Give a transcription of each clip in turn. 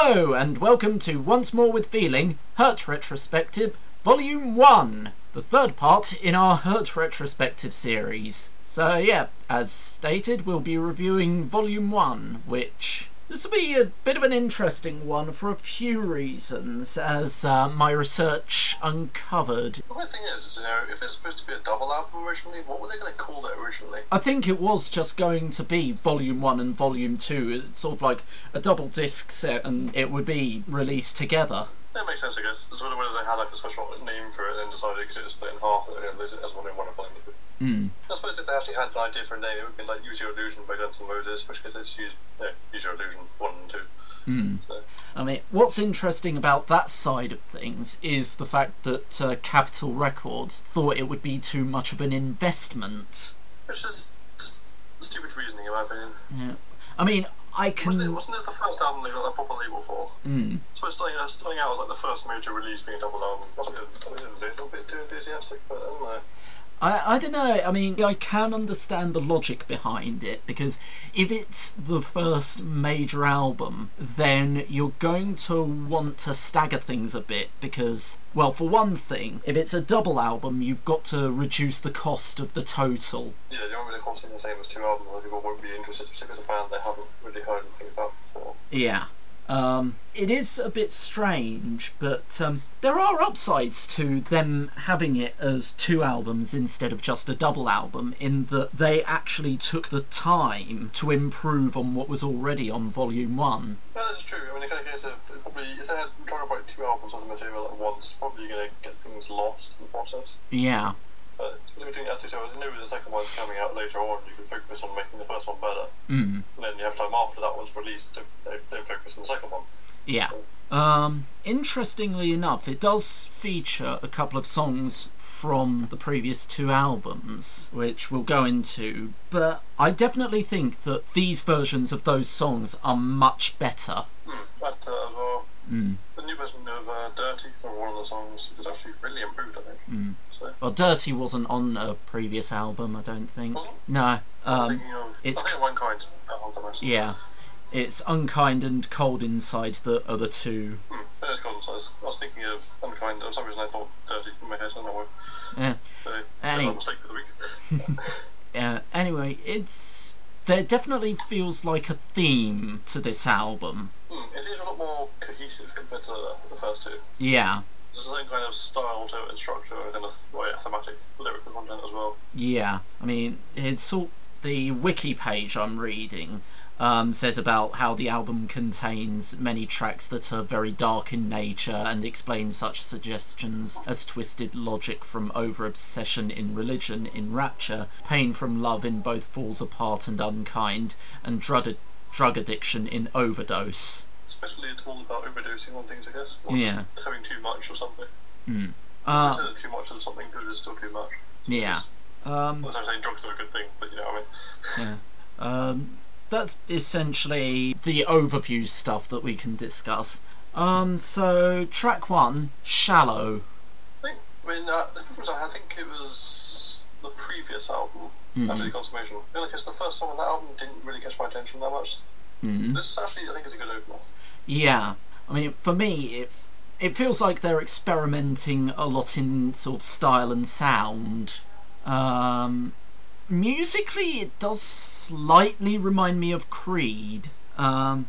Hello, and welcome to Once More with Feeling Hurt Retrospective Volume 1, the third part in our Hurt Retrospective series. So, yeah, as stated, we'll be reviewing Volume 1, which. This will be a bit of an interesting one for a few reasons, as uh, my research uncovered. The weird thing is, you know, if it's supposed to be a double album originally, what were they going to call it originally? I think it was just going to be Volume 1 and Volume 2. It's sort of like a double disc set, and it would be released together. That makes sense, I guess. It's whether whether they had like a special name for it and then decided because it was split in half going to lose it as one in one and Volume 2. Mm. I suppose if they actually had an idea for a name, it would be like Use Your Illusion by Guns N' Roses, which case it's use, yeah, Use Your Illusion 1 and 2. Mm. So, I mean, what's interesting about that side of things is the fact that uh, Capitol Records thought it would be too much of an investment. which is just stupid reasoning, in my opinion. Yeah. I mean, I Wasn't, it, wasn't this the first album they got a proper label for? Mm. So starting, uh, starting out as like the first major release being a double album. Wasn't it a little bit too enthusiastic, but I don't know. I, I don't know. I mean, I can understand the logic behind it because if it's the first major album, then you're going to want to stagger things a bit because, well, for one thing, if it's a double album, you've got to reduce the cost of the total. Yeah, they aren't really constantly the same as two albums, other people won't be interested, particularly as a band they haven't really heard anything about before. Yeah. Um, it is a bit strange, but um, there are upsides to them having it as two albums instead of just a double album, in that they actually took the time to improve on what was already on Volume 1. Yeah, that's true. I mean, in kind of case of if they had trying to write two albums of the material at once, probably you're going to get things lost in the process. Yeah. But between the two shows, I know the second one's coming out later on. You can focus on making the first one better, Mm. and then you have time after that one's released to uh, then focus on the second one. Yeah. Um, interestingly enough, it does feature a couple of songs from the previous two albums, which we'll go into, but I definitely think that these versions of those songs are much better. That uh, as well. Mm. The new version of uh, "Dirty" or one of the songs is actually really improved. I think. Mm. So. Well, Dirty wasn't on a previous album, I don't think. Wasn't? No. Um, of, it's I think of one kind. Uh, hold on a second. yeah. It's Unkind and Cold Inside that are the two. Hmm. It's cool. So I, was, thinking of unkind. For some reason, I thought dirty in my head. I don't know why. Yeah. So, Any- that was a mistake for the week. Uh, anyway, it's there definitely feels like a theme to this album. Hmm. It seems a lot more cohesive compared to the, the first two. Yeah, There's the same kind of style to it and structure and kind of well, yeah, thematic lyrical content as well. yeah. I mean, it's all the wiki page I'm reading um, says about how the album contains many tracks that are very dark in nature and explain such suggestions as twisted logic from over obsession in religion in Rapture, pain from love in both Falls Apart and Unkind, and drug, drug addiction in Overdose. Especially it's all about overdosing on things, I guess. Or Yeah. just having too much or something. Hmm. Uh, too much of something good is still too much. So yeah. Um, not saying drugs are a good thing, but you know what I mean. yeah. Um, that's essentially the overview stuff that we can discuss. Um, so track one, Shallow. I think, I mean, uh, I think it was the previous album, Mhm. actually Consummation. I feel like it's the first song on that album didn't really catch my attention that much. Mm. This actually, I think, is a good opener. Yeah, I mean, for me, it it feels like they're experimenting a lot in sort of style and sound. Um, musically, it does slightly remind me of Creed. Um,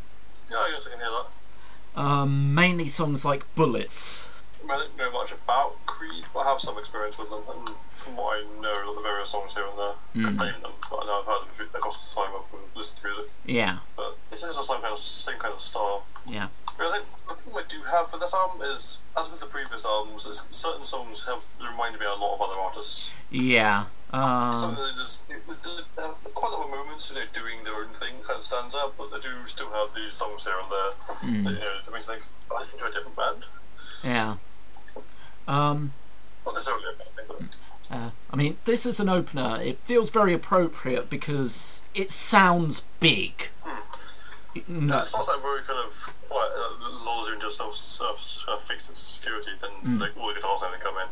Yeah, I guess I can hear that. um, mainly songs like Bullets. I, don't know much about Creed, but I have some experience with them, and from what I know, the various songs here and there. I name them, but I know I've heard them across the time I've listened to music. Yeah, But it's just the same kind of same kind of style. yeah. But I think the problem I do have with this album is, as with the previous albums, certain songs have reminded me a lot of other artists. Yeah. Um, Some of them just they they quite a lot of moments, you know, doing their own thing, kind of stands out, but they do still have these songs here and there mm, that you know makes you think, "Oh, I listen to a different band. yeah. Um, Not necessarily a bad thing, but uh, I mean, this is an opener. It feels very appropriate because it sounds big. No, it starts out very kind of like uh, you into self uh, fixed security. Then Mm. like all the guitars then come in.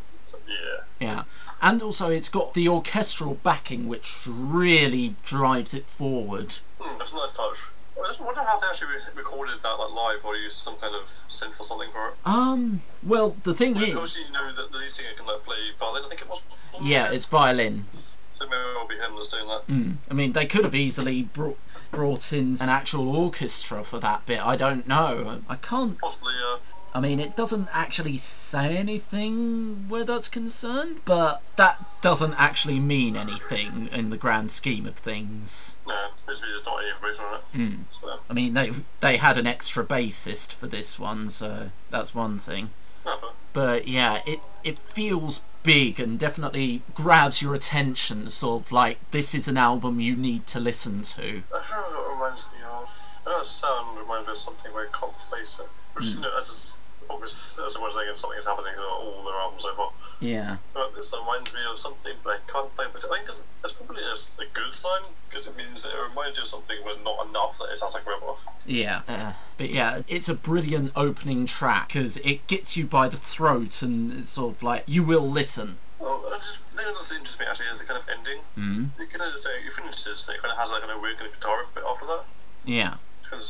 Yeah, yeah, and also it's got the orchestral backing, which really drives it forward. mm, that's a nice touch. I just wonder how they actually recorded that like live or used some kind of synth or something for it. Um, well, the thing Obviously, is, you know that the lead singer can like play violin. I think it was. yeah, it? it's violin. So maybe it'll be him that's doing that. Mm. I mean, they could have easily brought brought in an actual orchestra for that bit. I don't know. I can't. Possibly, uh, I mean, it doesn't actually say anything where that's concerned, but that doesn't actually mean anything in the grand scheme of things. no, there's there's not any information on it. Mm. So, I mean, they they had an extra bassist for this one, so that's one thing. no, but yeah, it it feels big and definitely grabs your attention. Sort of like this is an album you need to listen to. I know what it reminds me of. I know sound reminds me of something very complacent. Which, you know, as obvious as I was saying, something is happening to all their albums so far. Yeah. But this reminds me of something, but I can't think. But I think that's- that's probably a, a good sign because it means that it reminds you of something, but not enough that it sounds like a rip-off. Yeah, uh, but yeah, it's a brilliant opening track because it gets you by the throat and it's sort of like you will listen. Well, I just the thing that me actually is the kind of ending. Mm. You kind of just, uh, you finish this, it kind of has like a kind weird kind of guitar riff bit after that. Yeah, It kind of.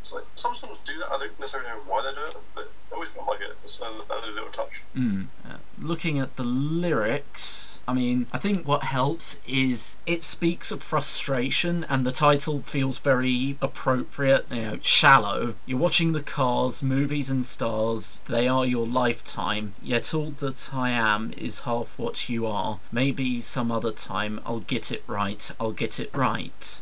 It's like some songs do that. I don't necessarily know why they do it, but I always kind of like it. It's a, a little touch. mm. Uh, looking at the lyrics, I mean, I think what helps is it speaks of frustration, and the title feels very appropriate. You know, shallow. You're watching the cars, movies, and stars. They are your lifetime. Yet all that I am is half what you are. Maybe some other time I'll get it right. I'll get it right.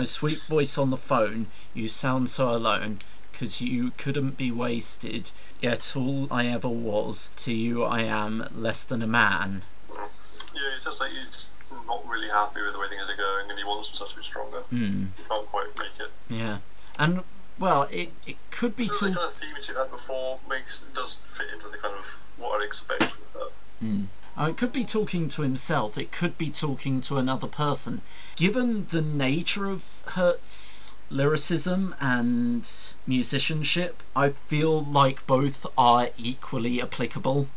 Oh, sweet voice on the phone, you sound so alone, 'cause you couldn't be wasted. Yet all I ever was, to you I am less than a man. Yeah, it's just like he's not really happy with the way things are going, and he wants himself to be stronger. Hmm, He can't quite make it. yeah. And, well, it, it could be So the too. kind of theme you've had before makes does fit into the kind of what I'd expect. With that. Hmm. Oh, it could be talking to himself, it could be talking to another person. Given the nature of Hurt's lyricism and musicianship, I feel like both are equally applicable.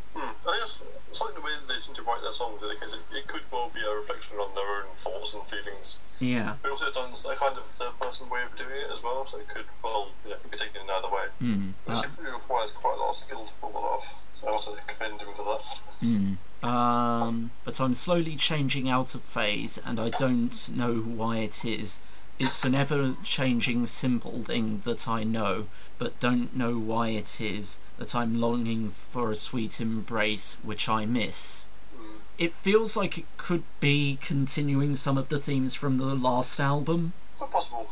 I guess something the way they seem to write their songs, because it, it could well be a reflection on their own thoughts and feelings. Yeah. But also it's done a kind of third person way of doing it as well, so it could well yeah, it could be taken in either way. Hmm. But it simply requires quite a lot of skill to pull that off. So I also commend him for that. Mm. Um, but I'm slowly changing out of phase, and I don't know why it is. It's an ever changing simple thing that I know, but don't know why it is that I'm longing for a sweet embrace which I miss. Hmm. It feels like it could be continuing some of the themes from the last album. Quite possible.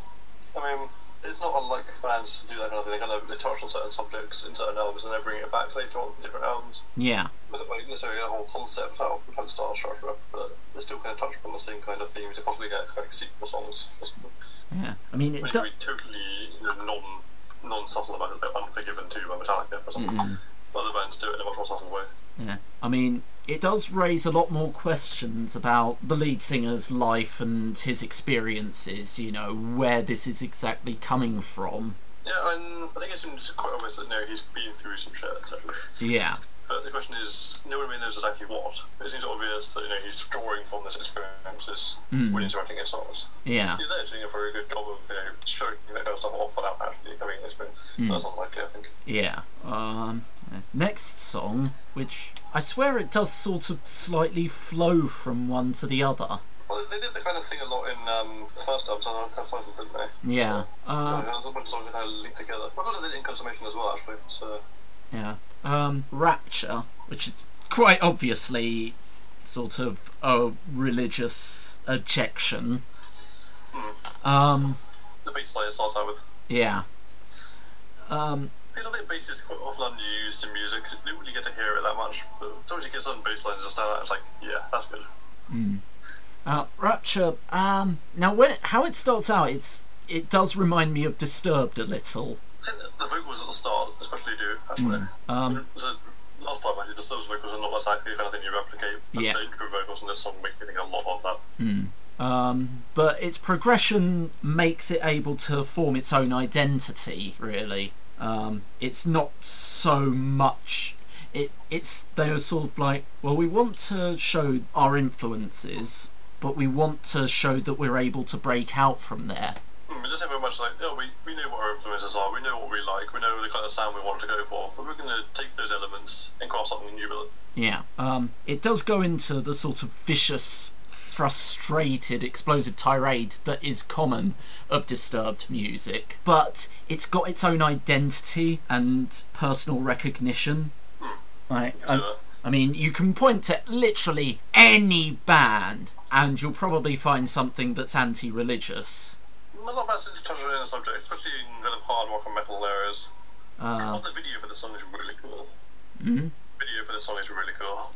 I mean, it's not unlike bands to do that kind of thing. They kind of they touch on certain subjects in certain albums and they bring it back later on in different albums. Yeah. But like necessarily a whole concept out of the style structure, but they still kind of touch upon the same kind of themes. They possibly get like sequel songs. Yeah. I mean, it do- totally you know, non non subtle about it, like Unforgiven 2 by Metallica or something. Mm. Other bands do it in a much more subtle way. Yeah, I mean, it does raise a lot more questions about the lead singer's life and his experiences, you know, where this is exactly coming from. Yeah, and I think it's quite obvious that you know, he's been through some shit. Yeah, But the question is, no one really knows exactly what. It seems obvious that you know he's drawing from this experiences Mm. when he's writing his songs. yeah, He's there doing a very good job of you know showing that kind of stuff off without actually having an experience. Mm. That's unlikely, I think. yeah. Um, next song, which I swear it does sort of slightly flow from one to the other. Well, they did the kind of thing a lot in um, the first album, so kind of title, didn't they? Yeah, So, uh, yeah, there's a bunch of songs kind of link together. But also they did it in Consummation as well, actually. So yeah. Um, Rapture, which is quite obviously sort of a religious objection. Um, the bass line starts out with. yeah. Um, Because I think bass is quite often unused in music. You don't really get to hear it that much. But sometimes you get some bass lines that stand out. It's like, yeah, that's good. Mm. Uh, Rapture. Um, now, when it, how it starts out, it's it does remind me of Disturbed a little. I think that the vocals at the start especially do, actually. Um, So, last time actually, the Disturbed's vocals are not exactly the kind of thing you replicate. But Yeah. the intro vocals in this song make me think a lot of that. mm. um, but its progression makes it able to form its own identity. Really, um, it's not so much. It it's they're sort of like well, we want to show our influences, but we want to show that we're able to break out from there. Mm, doesn't very much like, oh, we, we know what our influences are, we know what we like, we know the kind of sound we want to go for, but we're going to take those elements and craft something new with it. Yeah. Um, it does go into the sort of vicious, frustrated, explosive tirade that is common of disturbed music, but it's got its own identity and personal recognition. Right. So, I, I mean, you can point to literally any band, and you'll probably find something that's anti-religious. I'm not bad to touch on the subject, especially in kind of hard rock and metal areas. Uh, the video for the song is really cool. mhm. Video for the song is really cool.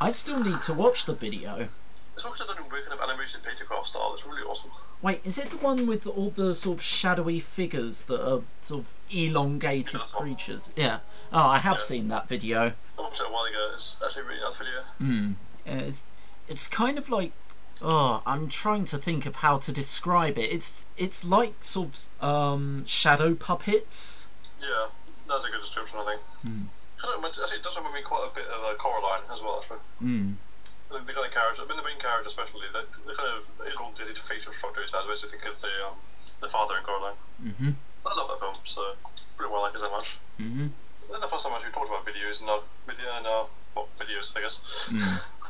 I still need to watch the video. It's also done in weird kind of animated papercraft style. It's really awesome. Wait, is it the one with all the sort of shadowy figures that are sort of elongated Yeah, the one. creatures? Yeah. Oh, I have Yeah. seen that video. I watched it a while ago. It's actually a really nice video. Hmm. Yeah, It's it's kind of like oh, I'm trying to think of how to describe it. It's it's like sort of um shadow puppets. Yeah, that's a good description, I think. Cause it, actually, it does remind me quite a bit of uh, Coraline as well. Actually, Hmm. the, the kind of character, I mean, the main character especially, the, the kind of elongated facial structure he has. Basically, think of the um, the father in Coraline. Mhm. I love that film, so really well like it so much. Mhm. This is the first time I actually talked about videos and uh, video and uh, well, videos, I guess. Mm.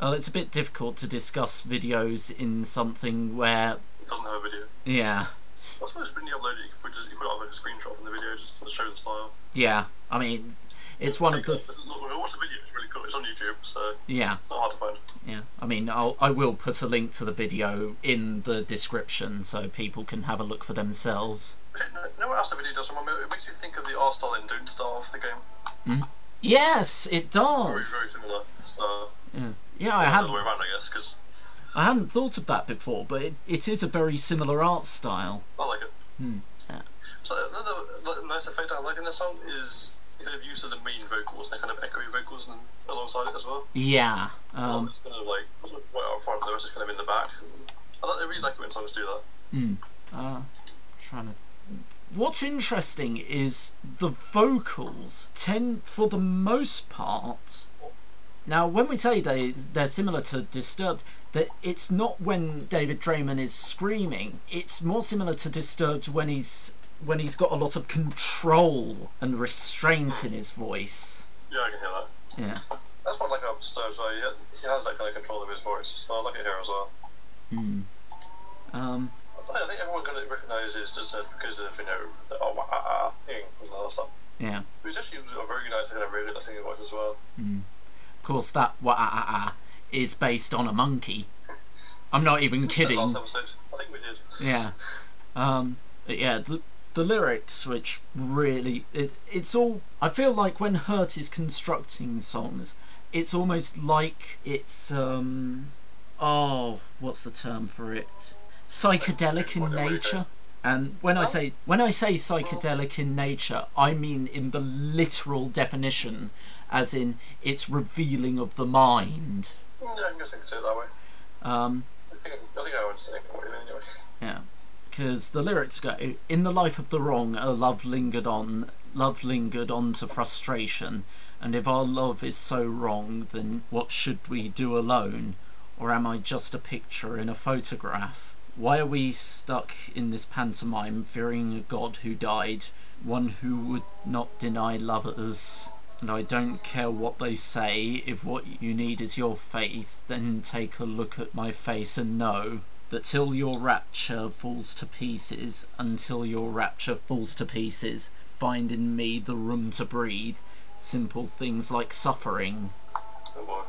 Well, it's a bit difficult to discuss videos in something where it doesn't have a video. yeah. I suppose when you upload it, you could put, just, you put up like a screenshot from the video just to show the style. Yeah, I mean, it's one of the Look, watch the video, it's really cool. It's on YouTube, so yeah. it's not hard to find. Yeah, I mean, I'll, I will put a link to the video in the description so people can have a look for themselves. You know what else the video does remind me? It makes me think of the art style in Don't Starve, the game. Yes, it does. very very similar. Uh, Yeah, yeah I the other hadn't, way around, I guess, because I hadn't thought of that before, but it, it is a very similar art style. I like it. Hmm, yeah. So another the nice effect I like in this song is the kind of use of the main vocals, the kind of echoey vocals, and alongside it as well. Yeah, Um, it's kind of like way out front, but the rest is kind of in the back. I, like, I really like it when songs do that. hmm, uh, trying to. What's interesting is the vocals tend, for the most part. Now, when we say they they're similar to Disturbed, that it's not when David Draiman is screaming. It's more similar to Disturbed when he's when he's got a lot of control and restraint in his voice. Yeah, I can hear that. Yeah. That's what I like about Disturbed, so he, he has that kind of control of his voice, so I like it here as well. Hmm. Um. I think everyone kind of recognises Disturbed because of, you know, the oh, ah, ah, thing and all that stuff. Yeah. He's actually a very nice kind of really singing voice as well. Hmm. Course, that is based on a monkey. I'm not even kidding. Episode, I think we did. Yeah. Um. But yeah. The the lyrics, which really it it's all. I feel like when Hurt is constructing songs, it's almost like it's um. Oh, what's the term for it? Psychedelic in nature. And when I say when I say psychedelic in nature, I mean in the literal definition, as in it's revealing of the mind. Yeah, I guess I could say it that way. Um, I think I, think I what you anyway. yeah, because the lyrics go, "In the life of the wrong, a love lingered on, love lingered on to frustration, and if our love is so wrong, then what should we do alone? Or am I just a picture in a photograph? Why are we stuck in this pantomime, fearing a God who died, one who would not deny lovers? And I don't care what they say, if what you need is your faith, then take a look at my face and know that till your rapture falls to pieces, until your rapture falls to pieces, find in me the room to breathe, simple things like suffering. Oh.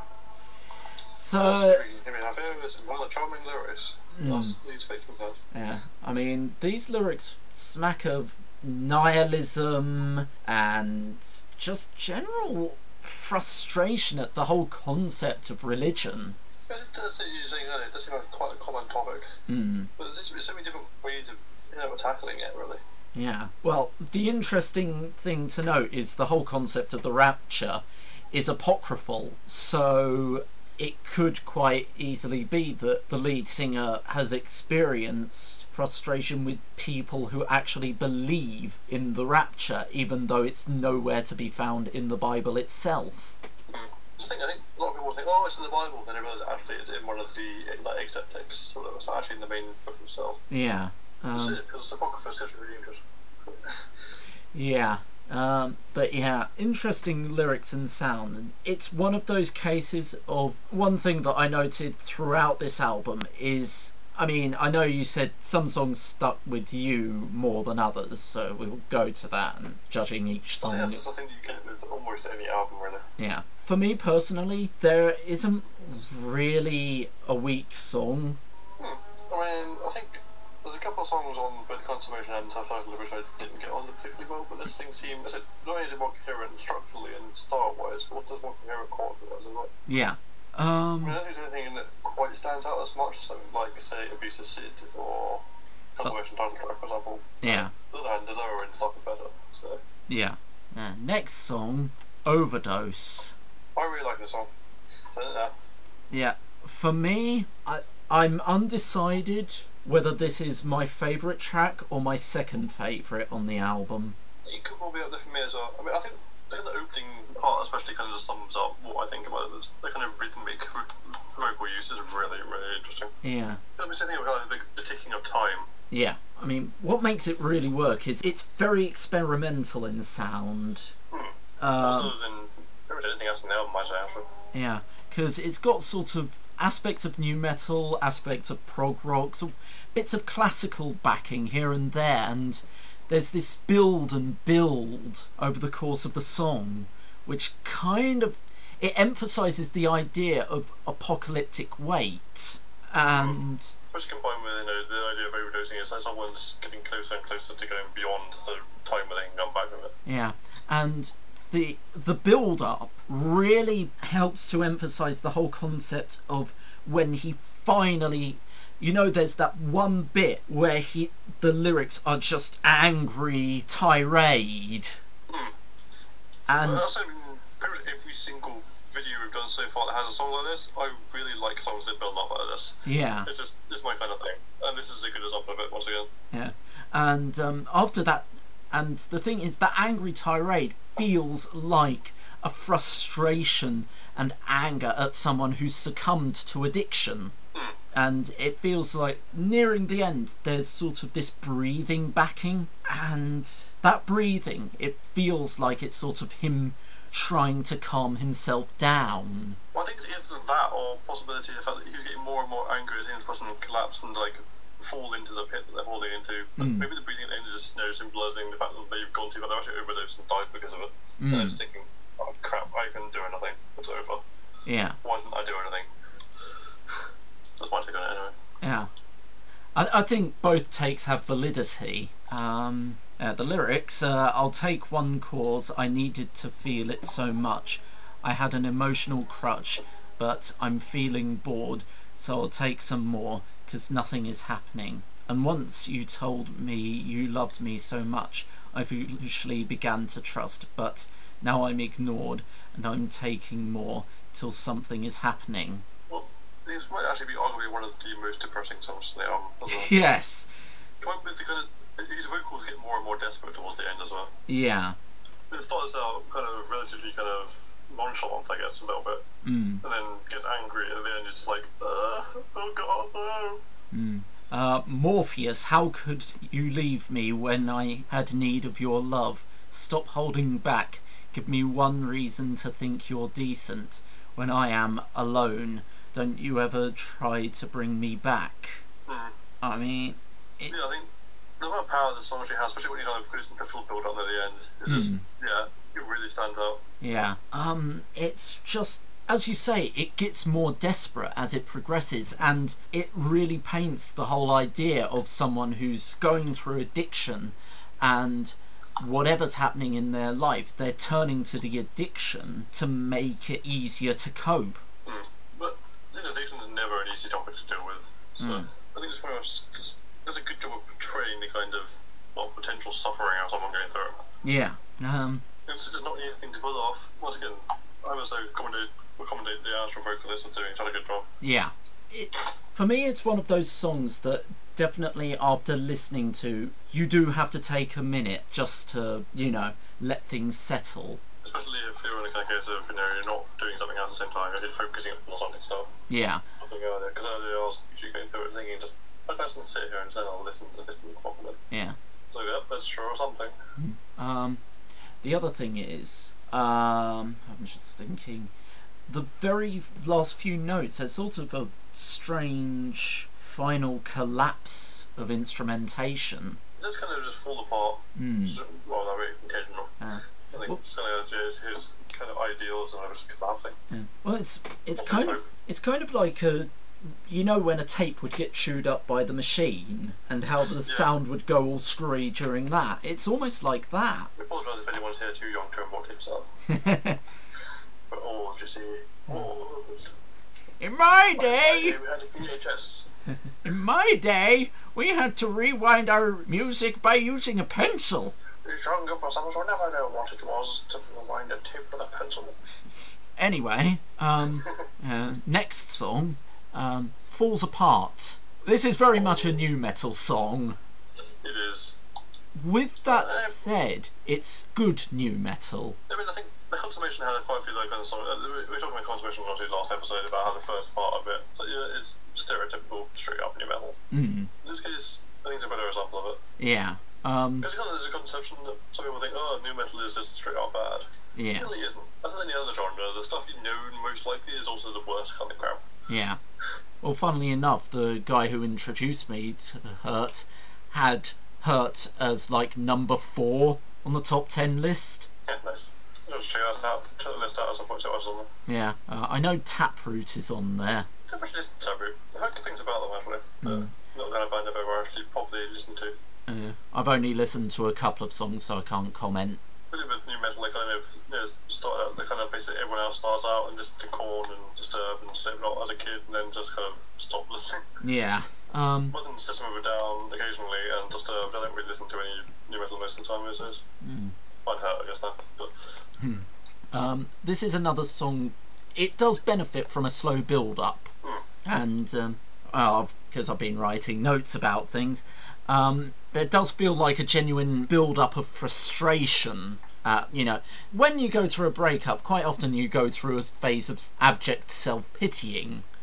So, That's really me happy. There's charming lyrics. Mm. That's the expect from that. yeah, I mean, these lyrics smack of nihilism and just general frustration at the whole concept of religion. It does, you saying it does seem like quite a common topic, Hmm. but there's, there's so many different ways of you know tackling it really. Yeah. Well, the interesting thing to note is the whole concept of the rapture is apocryphal, so it could quite easily be that the lead singer has experienced frustration with people who actually believe in the rapture, even though it's nowhere to be found in the Bible itself. Just think, I think a lot of people think, oh, it's in the Bible, then they realise actually it's in one of the like except texts, or whatever. It's actually in the main book itself. Yeah. Um, it, because Apocrypha is actually really interesting. Yeah. Um, but yeah, interesting lyrics and sound. It's one of those cases of one thing that I noted throughout this album is. I mean, I know you said some songs stuck with you more than others, so we will go to that and judging each song. think that's just a thing that you get with almost any album, really. Yeah. For me personally, there isn't really a weak song. Hmm. I mean, I think couple of songs on both Consummation and Subtitle which I didn't get on particularly well, but this thing seems, I said, not only is it more coherent structurally and style-wise, but also more coherent quality-wise as well. Yeah. I mean, I Um, don't think there's anything that quite stands out as much as something like, say, Abusive Sid or Consummation title track, for example. yeah. The other hand, the lower end stuff is better. So Yeah. Uh, next song, Overdose. I really like this song. So, yeah. Yeah, for me, I, I'm undecided whether this is my favourite track or my second favourite on the album. It could well be up there for me as well. I mean, I think, I think the opening part especially kind of sums up what I think about it. The kind of rhythmic vocal use is really, really interesting. Yeah, Let me say something about the, the ticking of time. yeah. I mean, what makes it really work is it's very experimental in sound. Hmm. Um, Other than anything else in the album, I'd say, actually. Yeah, because it's got sort of aspects of new metal, aspects of prog rock, of bits of classical backing here and there, and there's this build and build over the course of the song, which kind of it emphasizes the idea of apocalyptic weight, and Especially combined with you know, the idea of overdosing is that someone's getting closer and closer to going beyond the time when they can come back from it. Yeah, and the the build up really helps to emphasize the whole concept of when he finally you know there's that one bit where he the lyrics are just angry tirade Hmm. and But also, I pretty much every single video we've done so far that has a song like this, I really like songs that build up like this. yeah It's just, it's my kind of thing. And this is a good example of it, once again. yeah and um, after that and the thing is that angry tirade feels like a frustration and anger at someone who's succumbed to addiction. And it feels like nearing the end there's sort of this breathing backing. And that breathing it feels like it's sort of him trying to calm himself down. Well, I think it's either that or possibility of the fact that he was getting more and more angry as this person collapse and like fall into the pit that they're falling into. Mm. Maybe the breathing at the end is just you know, symbolising the fact that they've gone too far, they've actually overdosed and died because of it. And Mm, they're just thinking, oh crap, I can do anything. It's over. yeah Why didn't I do anything? That's my take on it anyway. yeah I, I think both takes have validity um uh, the lyrics uh, i'll take one cause i needed to feel it so much i had an emotional crutch but i'm feeling bored so i'll take some more because nothing is happening. And once you told me you loved me so much i foolishly began to trust but now i'm ignored and i'm taking more till something is happening. Well, this might actually be arguably one of the most depressing songs in the album yes. Combined with the kind of, his vocals get more and more desperate towards the end as well. yeah. It starts out kind of relatively kind of nonchalant, I guess, a little bit, mm. and then gets angry, and then it's like, uh, oh god, no. Mm. Uh, Morpheus, how could you leave me when I had need of your love? Stop holding back. Give me one reason to think you're decent. When I am alone, don't you ever try to bring me back. Mm. I mean, it, Yeah, I think the amount of power the song actually has, especially when you kind of put it in build up at the end, is just, Mm. yeah, it really stands out. yeah. Um, it's just as you say, it gets more desperate as it progresses, and it really paints the whole idea of someone who's going through addiction and whatever's happening in their life, they're turning to the addiction to make it easier to cope. Mm. But addiction is never an easy topic to deal with, so Mm. I think it's very much, does a good job of portraying the kind of, well, potential suffering of someone going through it. Yeah. Um, It's just not an easy thing to pull off. Once again, I would uh, say commendate, commendate the actual vocalist for doing such a good job. yeah. It, for me, it's one of those songs that definitely, after listening to, you do have to take a minute just to, you know, let things settle. Especially if you're in a kind of case of, you know, you're not doing something else at the same time, you're just focusing on the song itself. Yeah. I think uh, because earlier I was going through it thinking just, I just sit here and say I'll listen to this properly. Yeah. So yeah, that's true or something. Mm. Um, the other thing is, um, I'm just thinking, the very last few notes, there's sort of a strange final collapse of instrumentation. Just kind of just fall apart. Just- Well, that way intentional. Ah. I think Well- it's kind of his, his kind of ideals and I was collapsing. Yeah. Well, it's it's kind of it's kind of like a you know when a tape would get chewed up by the machine and how the sound would go all screwy during that. It's almost like that. I anyone's here too young to remember himself. But oh, you see, oh, In my day, had a VHS. in my day, we had to rewind our music by using a pencil. Younger persons will never know what it was to rewind a tape with a pencil. Anyway, um, uh, next song, um, Falls Apart. This is very much a new metal song. It is. With that said, it's good new metal. I mean, I think the Consummation had quite a few like kind of songs. uh, We we were talking about Consummation obviously last episode about how the first part of it, so yeah, it's stereotypical straight up new metal. Mm, In this case, I think it's a better example of it. yeah. Um, Because kind of there's a conception that some people think, oh, new metal is just straight up bad. It yeah. really isn't. As in any other genre, the stuff you know most likely is also the worst kind of crap. Yeah. Well, funnily enough, the guy who introduced me to Hurt had Hurt as like number four on the top ten list. Yeah, nice. I'll just check that out. Check the list out at some point. See on. Yeah. Uh, I know Taproot is on there. I've actually to Taboo. I've heard good things about them actually. Mm. not the kind of band I've ever actually properly listened to. Uh, I've only listened to a couple of songs, so I can't comment. Really with new metal, they kind of you know, start out, they kind of basically everyone else starts out and just to Korn and Disturb and Slipknot as a kid and then just kind of stop listening. Yeah. Um. Other than System of a Down occasionally and Disturbed, I don't really listen to any new metal most of the time these days. mm. Might hurt, I guess, now. But Um, this is another song. It does benefit from a slow build up, Hmm. and um, well, because I've been writing notes about things, um, there does feel like a genuine build up of frustration. Uh, you know, when you go through a breakup, quite often you go through a phase of abject self pitying, Hmm.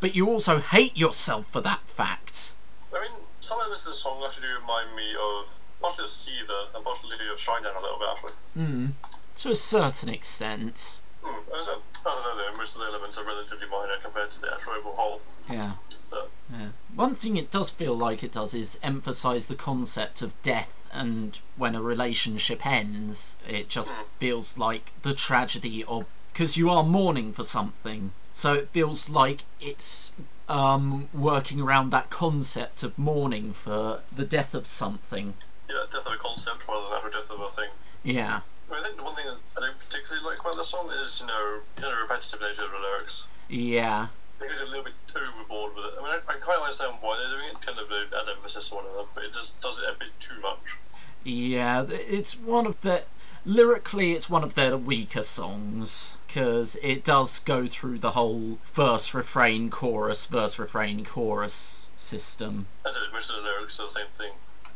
But you also hate yourself for that fact. I mean, some elements of the song actually do remind me of partially of Seether and partially of Shinedown a little bit actually. Mm, to a certain extent. Hmm. I, don't know, though, most of the elements are relatively minor compared to the actual overall whole. Yeah. But Yeah. One thing it does feel like it does is emphasize the concept of death and when a relationship ends, it just Mm. feels like the tragedy of because you are mourning for something. So it feels like it's um, working around that concept of mourning for the death of something. yeah, it's death of a concept rather than actual death of a thing. Yeah. I, think the one thing that I don't particularly like about this song is, you know, kind of repetitive nature of the lyrics. Yeah. I get a little bit overboard with it. I mean, I, I kind of understand why they're doing it, kind of add emphasis or whatever, but it just does it a bit too much. Yeah, it's one of the lyrically it's one of their weaker songs because it does go through the whole verse refrain chorus verse refrain chorus system. As it, most of the lyrics are the same thing.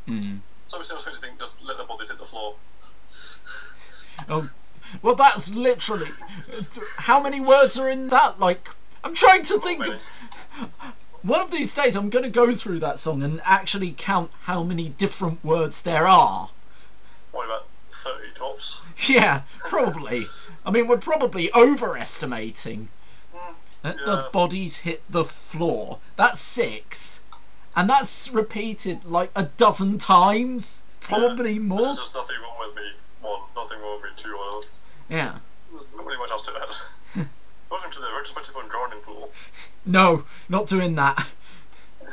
Mm. So obviously I was going to think, just let the bodies hit the floor. Oh, well, that's literally how many words are in that? Like, I'm trying to think. Many. One of these days, I'm going to go through that song and actually count how many different words there are. What about 30 tops? Yeah, probably. I mean, we're probably overestimating. Mm, Yeah. The bodies hit the floor. That's six. And that's repeated like a dozen times. Probably more. There's just nothing wrong with me. One, nothing wrong with me. Two, uh, Yeah. there's not really much else to add. Welcome to the retrospective on drowning pool. No, not doing that. I'm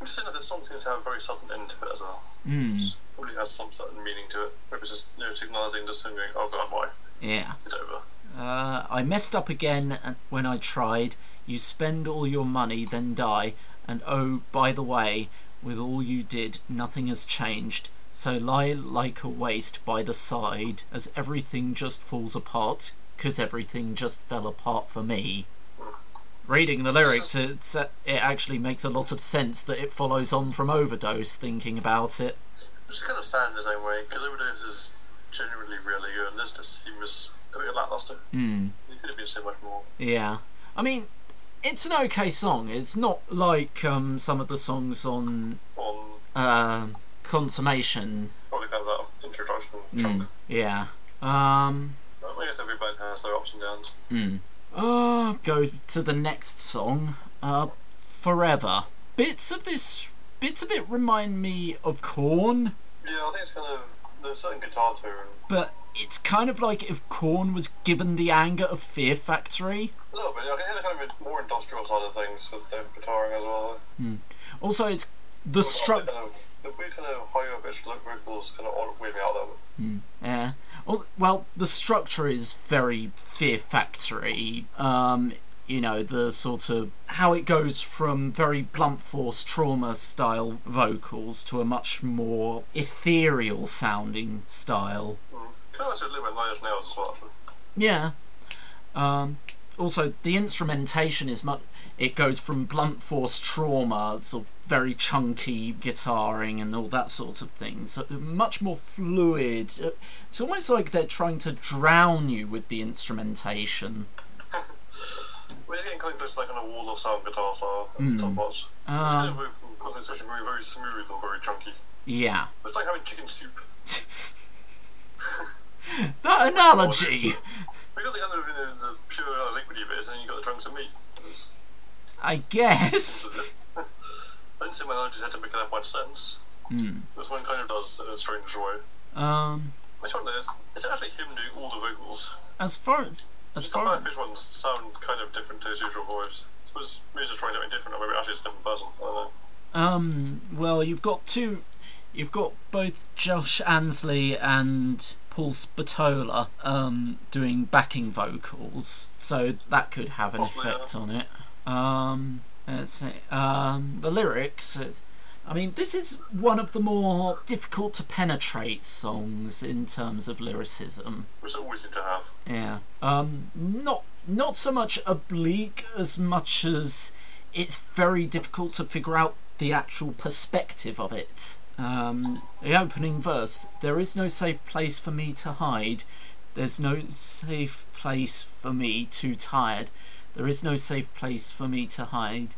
just saying that this song seems to have a very sudden end to it as well. Hmm. Probably has some certain meaning to it. Maybe it's just, you know, signalising just going, oh god, why? Yeah. It's over. Uh, I messed up again when I tried. You spend all your money, then die. And oh, by the way, with all you did, nothing has changed. So lie like a waste by the side as everything just falls apart, 'cause everything just fell apart for me. Reading the lyrics, it's, uh, it actually makes a lot of sense that it follows on from Overdose, thinking about it. Which is kind of sad in the same way, because Overdose is genuinely really good, and this just seems a bit lackluster. Hmm. It could have been so much more. Yeah. I mean, it's an okay song. It's not like um, some of the songs on On uh, Consummation. probably kind of that introduction Mm, yeah. Um. I guess every band has their ups and downs. Mm. Uh, go to the next song. Uh, Forever. Bits of this, bits of it remind me of Korn, Yeah, I think it's kind of there's a certain guitar tone. but it's kind of like if Korn was given the anger of Fear Factory. A little bit. I can hear the kind of more industrial side of things with the guitaring as well. Also, it's the structure. kind of the weird kind of higher pitched look vocals kind of weird me out there. Yeah. Well, the structure is very Fear Factory. Um, you know, the sort of how it goes from very blunt force trauma style vocals to a much more ethereal sounding style. Kind of a little bit Nine Nails as well. Yeah. Um, also, the instrumentation is much. It goes from blunt force trauma, sort of very chunky guitaring and all that sort of thing. So much more fluid. It's almost like they're trying to drown you with the instrumentation. We're just getting kind of close to kind of wall of sound guitar style Mm. mm. some parts. It's kind Uh, of move from concentration very very smooth and very chunky. yeah. It's like having chicken soup. That analogy. We got the kind of you know, the pure uh, liquidy bits, and then you got the chunks of meat. It's, I guess. I didn't say my analogies had to make that much sense. Hmm. This one kind of does in a strange way. Um, Which one is? It's actually him doing all the vocals. as far as as far high pitched ones sound kind of different to his usual voice. I suppose he's trying something different, or maybe actually it's a different person. I don't know. Um, well, you've got two. You've got both Josh Ansley and Paul Spatola um, doing backing vocals, so that could have an Possibly, effect on it. Um, let's see. Um, the lyrics. I mean, this is one of the more difficult to penetrate songs in terms of lyricism. They always to have. Yeah. Um, not not so much oblique as much as it's very difficult to figure out the actual perspective of it. Um, the opening verse: "There is no safe place for me to hide. There's no safe place for me too tired. There is no safe place for me to hide.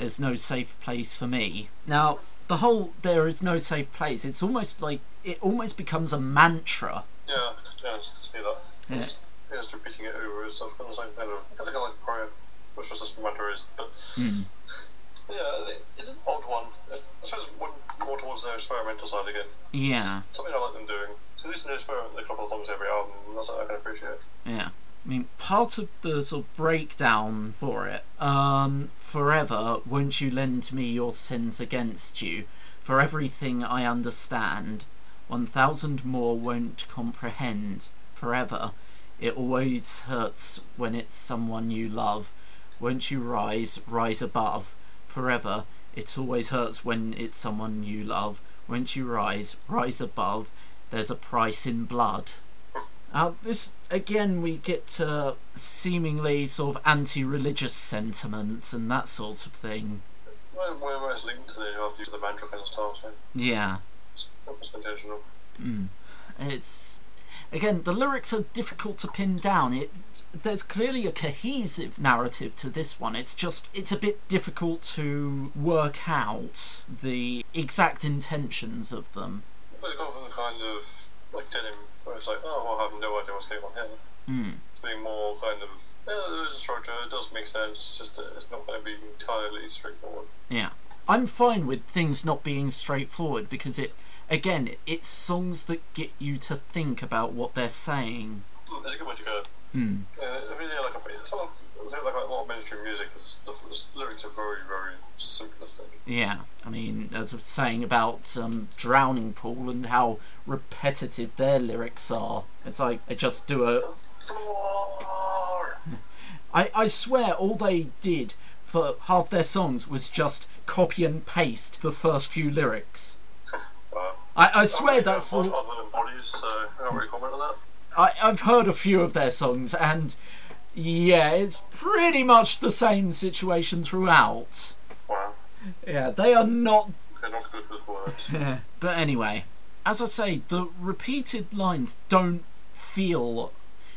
There's no safe place for me." Now, the whole "there is no safe place." It's almost like it almost becomes a mantra. Yeah, yeah, I can see that. Yeah. It's, just repeating it over itself, kind of same kind of. I think I like prior, which was just matter is, but Hmm. yeah, it's an odd one. I suppose one more towards their experimental side again. Yeah. Something I like them doing. So at least they experiment a couple of songs every album. That's something I can appreciate. Yeah. I mean, part of the sort of breakdown for it, um, forever won't you lend me your sins against you? For everything I understand, one thousand more won't comprehend. Forever, it always hurts when it's someone you love. Won't you rise, rise above? Forever, it always hurts when it's someone you love. Won't you rise, rise above? There's a price in blood. This again, we get to seemingly sort of anti-religious sentiments and that sort of thing. Well, well, it's linked to the uh, the mantra kind of style, so Yeah, it's, it's intentional. mm. it's again the lyrics are difficult to pin down. It there's clearly a cohesive narrative to this one. It's just it's a bit difficult to work out the exact intentions of them. It's gone from the kind of like denim, where it's like, oh, well, I have no idea what's going on here. Mm. To being more kind of, yeah, there is a structure, it does make sense, it's just that it's not going to be entirely straightforward. Yeah. I'm fine with things not being straightforward because it again, it's songs that get you to think about what they're saying. Mm, It's a good way to go. Hmm. Yeah, I really like a some of, I think like a lot of mainstream music, is, the, the lyrics are very, very simplistic. Yeah. I mean, as I was saying about um, Drowning Pool and how repetitive their lyrics are. It's like they just do a! I, I swear all they did for half their songs was just copy and paste the first few lyrics. I, I swear that's all. Other than bodies, so I can't really comment on that. I, I've heard a few of their songs, and yeah, it's pretty much the same situation throughout. Wow. Yeah, they are not. They're not good with words. but anyway, as I say, the repeated lines don't feel.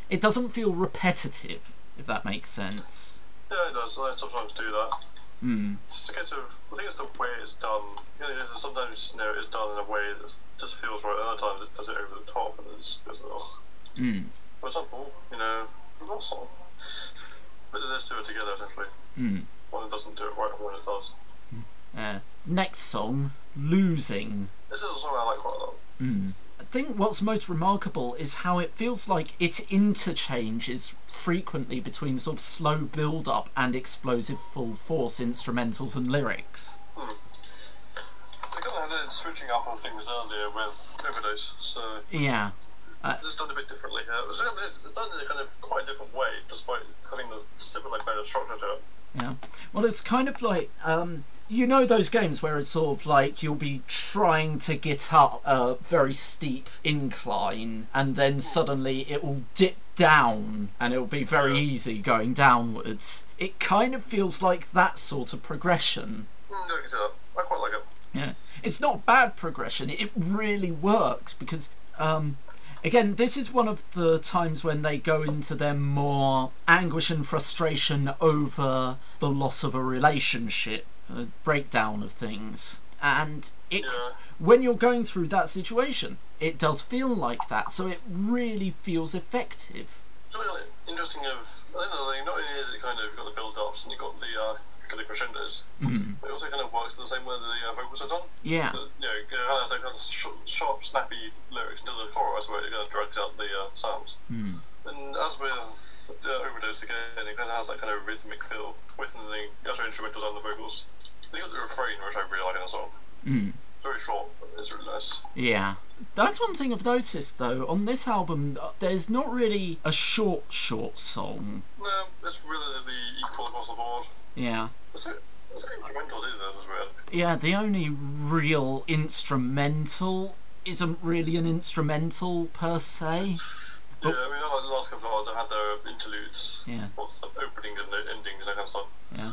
It doesn't feel repetitive, if that makes sense. Yeah, it does. I sometimes do that. Hmm. It's a case of, I think it's the way it's done. You know, sometimes you know it's done in a way that just feels right. and Other times it does it over the top, and it's just ugh. Hmm. For example, you know, song. But let's do it together, definitely. Hmm. One doesn't do it right, and one it does. Uh, next song, Losing. This is a song I like quite a lot. Hmm. I think what's most remarkable is how it feels like it interchanges frequently between sort of slow build up and explosive full force instrumentals and lyrics. Hmm. They kind of had it switching up on things earlier with Overdose, so Yeah. This is done a bit differently here. It's it's done in a kind of quite a different way, despite having a similar kind of structure to it. Yeah. Well, it's kind of like um, you know those games where it's sort of like you'll be trying to get up a very steep incline, and then suddenly it will dip down, and it'll be very Yeah. easy going downwards. It kind of feels like that sort of progression. Mm, I can see that. I quite like it. Yeah, it's not bad progression. It really works because, um, again, this is one of the times when they go into their more anguish and frustration over the loss of a relationship, a breakdown of things, and it Yeah. when you're going through that situation, it does feel like that. So it really feels effective. It's really like, interesting of, I don't know, like, not only is it kind of, got the build-ups and you've got the, uh, of crescendos, Mhm. but it also kind of works the same way the uh, vocals are done. Yeah, Uh, you know, it kind of has that kind of sh- sharp, snappy lyrics to the chorus where it kind of drags out the uh, sounds. Mm. And as with uh, Overdose again, it kind of has that kind of rhythmic feel within the actual instrumentals and the vocals. They got the refrain, which I really like in the song. Mm. Very short, but it's really nice. Yeah. That's one thing I've noticed though. On this album, uh, there's not really a short, short song. No, it's relatively equal across the board. Yeah. There's no, there's no instrumentals either, which is weird. Yeah, the only real instrumental isn't really an instrumental per se. Yeah, I mean, like the last couple of albums, I had their interludes, Yeah. what's the openings and the endings, that kind of stuff. Yeah.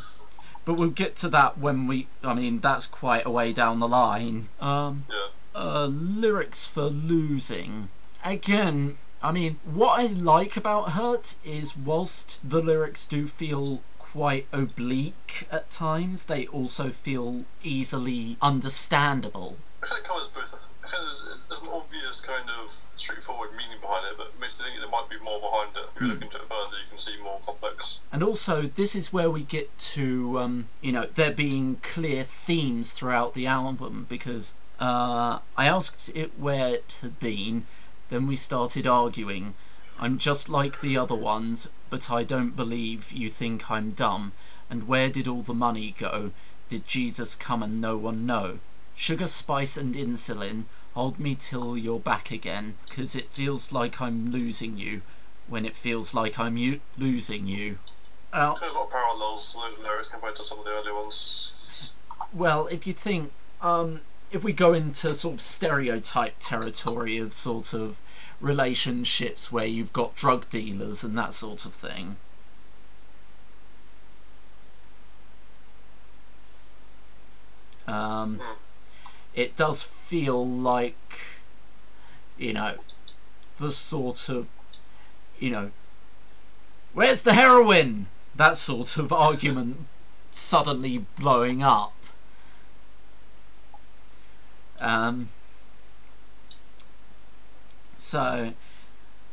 But we'll get to that when we. I mean, that's quite a way down the line. Um, Yeah. uh, lyrics for losing. Again, I mean, what I like about Hurt is whilst the lyrics do feel quite oblique at times, they also feel easily understandable. I think it covers both. I think there's, there's an obvious kind of straightforward meaning behind it, but makes you think there might be more behind it. If you Hmm. look into it further, you can see more complex. And also, this is where we get to, um, you know, there being clear themes throughout the album because uh, I asked it where it had been, then we started arguing. I'm just like the other ones, but I don't believe you think I'm dumb. And where did all the money go? Did Jesus come and no one know? Sugar, spice, and insulin, hold me till you're back again, 'cause it feels like I'm losing you when it feels like I'm u- losing you. Uh, There's a lot of parallels in those lyrics compared to some of the earlier ones. well, if you think, um, if we go into sort of stereotype territory of sort of relationships where you've got drug dealers and that sort of thing. Um, it does feel like, you know, the sort of, you know, where's the heroin? That sort of argument suddenly blowing up. Um, so,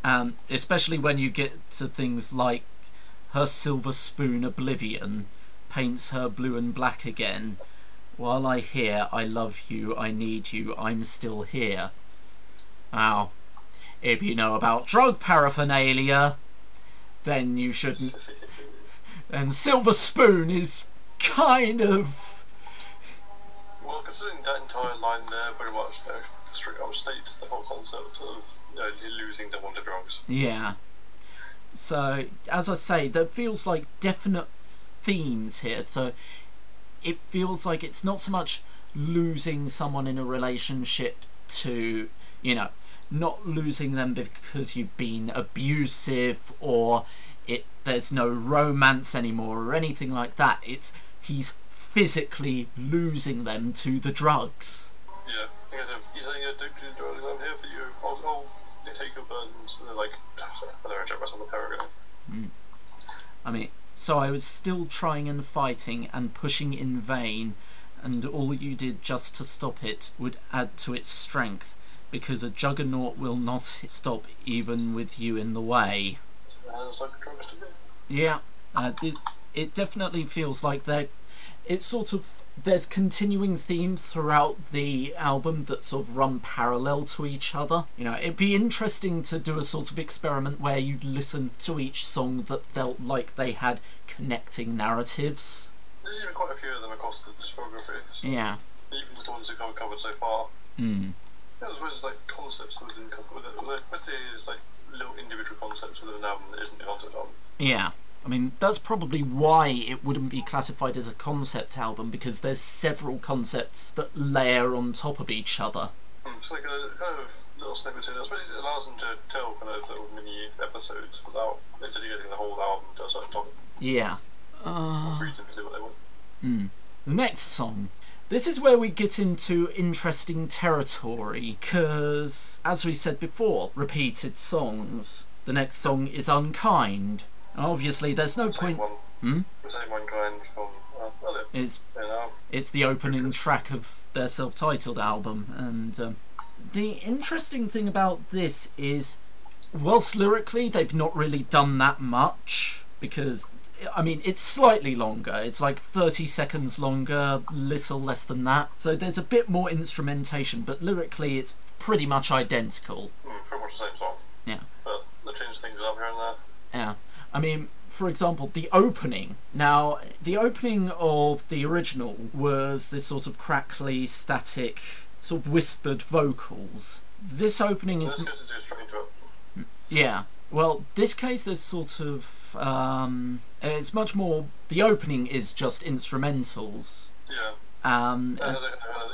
um, especially when you get to things like her silver spoon oblivion paints her blue and black again. While I hear I love you, I need you, I'm still here. Now, if you know about drug paraphernalia, then you shouldn't. And Silver Spoon is kind of. Well, considering that entire line there very much you know, straight up states the whole concept of you know, losing the wonder drugs. Yeah. So, as I say, there feels like definite themes here. So, it feels like it's not so much losing someone in a relationship to, you know, not losing them because you've been abusive or it there's no romance anymore or anything like that. It's he's physically losing them to the drugs. Yeah, because if he's saying addicted to drugs, I'm here for you. I'll, I'll take your burdens. And they're like, I don't know, check myself on the paragraph. I mean, So I was still trying and fighting and pushing in vain, and all you did just to stop it would add to its strength, because a juggernaut will not stop even with you in the way. Like a drugs to me. Yeah, uh, it, it definitely feels like there. It's sort of there's continuing themes throughout the album that sort of run parallel to each other. You know, it'd be interesting to do a sort of experiment where you'd listen to each song that felt like they had connecting narratives. There's even quite a few of them across the discography. So Yeah. Even just the ones who've covered so far. Mm. Yeah, there's always like concepts within with it. With with these like little individual concepts within an album that isn't the concept album. Yeah. I mean, that's probably why it wouldn't be classified as a concept album because there's several concepts that layer on top of each other. Hmm, It's like a kind of little snippet in. I suppose it allows them to tell kind of little mini episodes without interrogating the whole album to a certain topic. Yeah. Uh, Free to do what they want. Mm. The next song. This is where we get into interesting territory, because, as we said before, repeated songs. The next song is Unkind. And obviously, there's no point. one. Hmm? Same one kind from uh, It's you know, it's the opening track of their self-titled album, and um, the interesting thing about this is, whilst lyrically they've not really done that much because. I mean, it's slightly longer. It's like 30 seconds longer, little less than that. So there's a bit more instrumentation, but lyrically it's pretty much identical. hmm, pretty much the same song. Yeah. But they change things up here and there. Yeah. I mean, for example, the opening. Now, the opening of the original was this sort of crackly, static, sort of whispered vocals. This opening is. this case, it's just straight into it. Yeah. Well, this case, there's sort of. Um, it's much more. The opening is just instrumentals. Yeah. Um,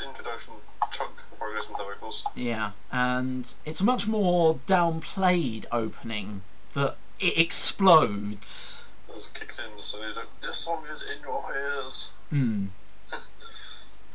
introduction chunk before it goes into the vocals. Yeah, and it's a much more downplayed opening that it explodes. As kicks in, so he's like, "This song is in your ears." Hmm.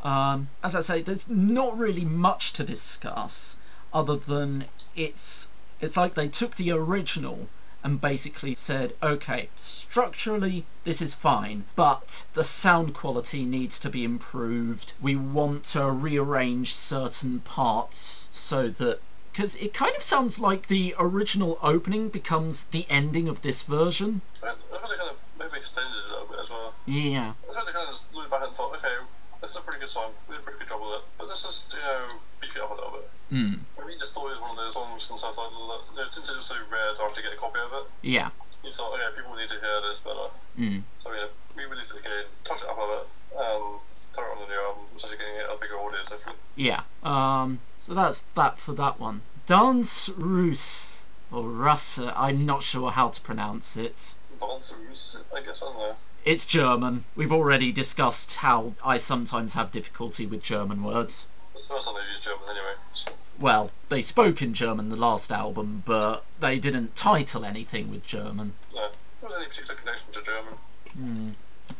Um, as I say, there's not really much to discuss other than it's it's like they took the original and basically said, okay, structurally this is fine, but the sound quality needs to be improved. We want to rearrange certain parts so that because it kind of sounds like the original opening becomes the ending of this version. I thought they kind of maybe extended it a little bit as well. Yeah. I they kind of just looked back and thought, okay, this is a pretty good song. We did a pretty good job with it. But let's just, you know, beef it up a little bit. Mm. Maybe just thought it was one of those songs and stuff like that. You know, since it was so rare to actually get a copy of it, Yeah. you thought, okay, people need to hear this better. Mm. So, you know, re-release it again, touch it up a bit, and on the new album, especially getting a bigger audience, hopefully. Yeah. Um. So that's that for that one. Danse Russe or Russe. I'm not sure how to pronounce it. Dancers, I guess, I don't know. It's German. We've already discussed how I sometimes have difficulty with German words. It's the first time they've used German anyway. So, Well, they spoke in German the last album, but they didn't title anything with German. no. There was any particular connection to German. Hmm.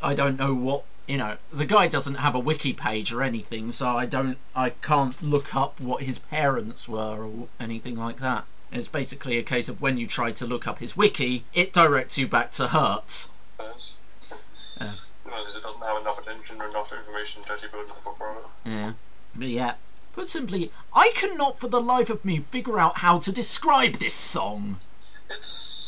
I don't know what you know. The guy doesn't have a wiki page or anything, so I don't. I can't look up what his parents were or anything like that. It's basically a case of when you try to look up his wiki, it directs you back to Hurt's. Fans. Yeah. It doesn't have enough attention or enough information to actually build a it. Yeah. But yeah. Put simply, I cannot for the life of me figure out how to describe this song. It's.